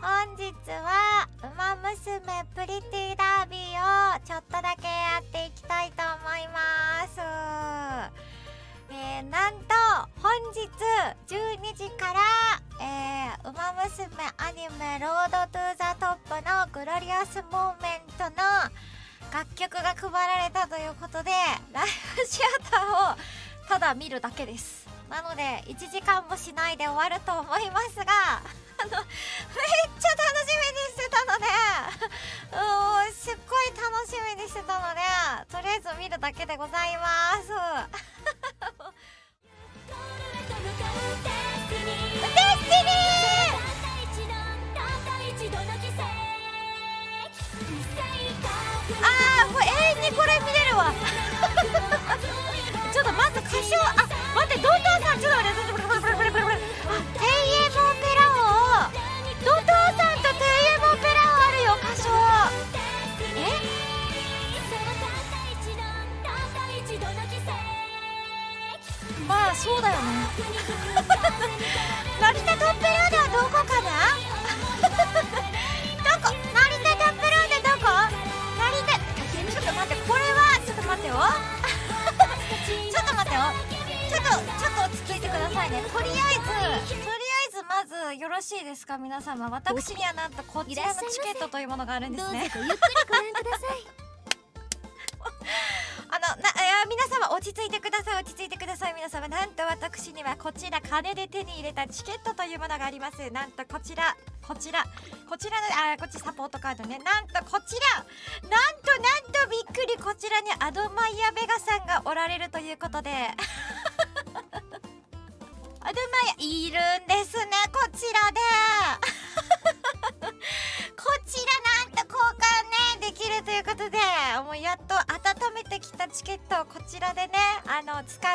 本日は「ウマ娘プリティダービー」をちょっとだけやっていきたいと思います。えー、なんと本日12時から「えー、ウマ娘アニメ ROAD TO THE TOP」の Glorious Moment の楽曲が配られたということでライブシアターをただ見るだけです。なので1時間もしないで終わると思いますがあのめっちゃ楽しみにしてたのでうんすっごい楽しみにしてたのでとりあえず見るだけでございます。あーもう永遠にこれ見れるわ。ちょっとまず歌唱あまずよろしいですか？皆様私にはなんとこちらのチケットというものがあるんですね。どうぞ。ごゆっくりご覧ください。あのなえー皆様落ち着いてください落ち着いてください。皆様なんと私にはこちら金で手に入れたチケットというものがあります。なんとこちらこちらこちらのあーこっちサポートカードね。なんとこちらなんとなんとびっくりこちらにアドマイヤベガさんがおられるということでアドマいるんですねこちらで。こちらなんと交換ねできるということで。もうやっと温めてきたチケットをこちらでねあの使う。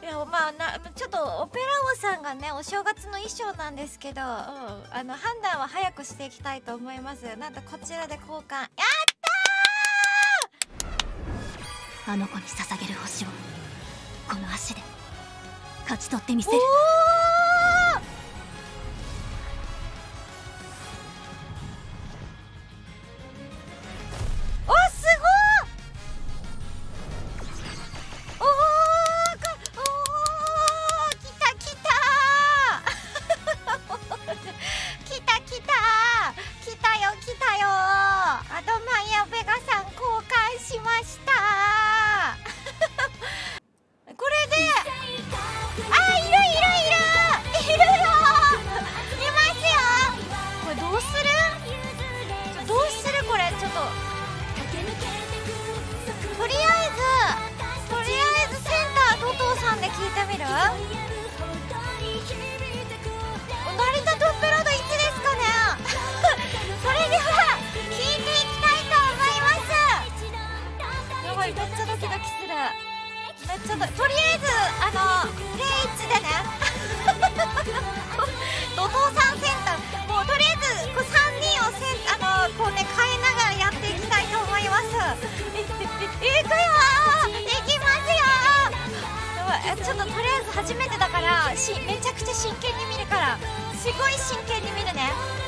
いやまあなちょっとオペラ王さんがねお正月の衣装なんですけど、うん、あの判断は早くしていきたいと思います。なんとこちらで交換。やったあの子に捧げる星を。この足で勝ち取ってみせる。しめちゃくちゃ真剣に見るからすごい真剣に見るね。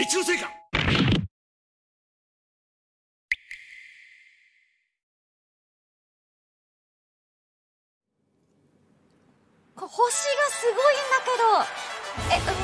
一ノ瀬か星がすごいんだけど。えっと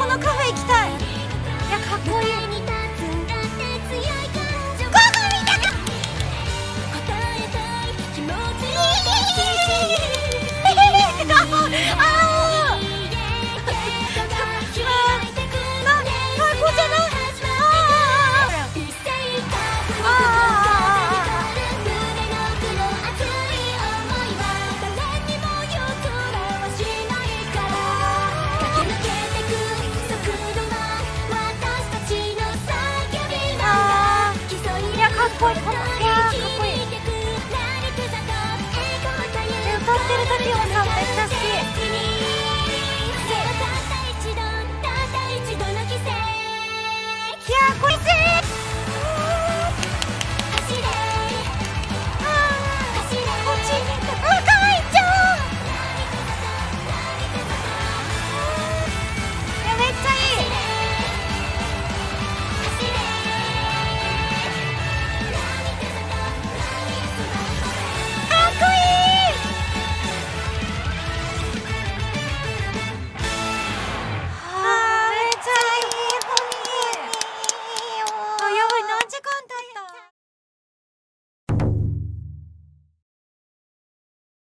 このカフェ行きたい。いやかっこ boy, come.